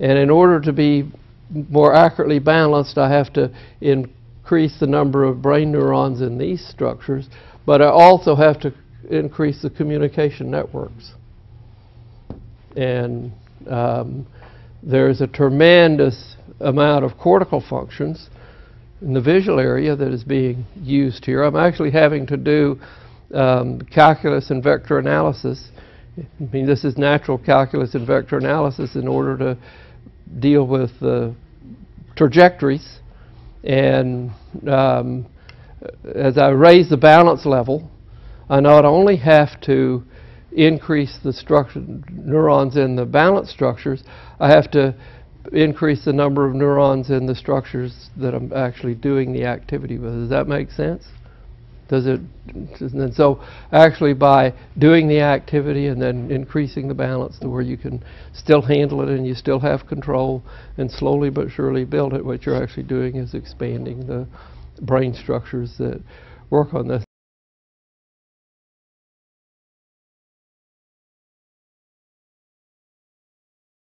And in order to be more accurately balanced, I have to increase the number of brain neurons in these structures, but I also have to increase the communication networks. And um, there's a tremendous amount of cortical functions in the visual area that is being used here. I'm actually having to do um, calculus and vector analysis. I mean, this is natural calculus and vector analysis in order to deal with the trajectories. And um, as I raise the balance level, I not only have to increase the structure neurons in the balance structures, I have to increase the number of neurons in the structures that I'm actually doing the activity with. Does that make sense? Does it? And so actually by doing the activity and then increasing the balance to where you can still handle it and you still have control and slowly but surely build it, what you're actually doing is expanding the brain structures that work on this.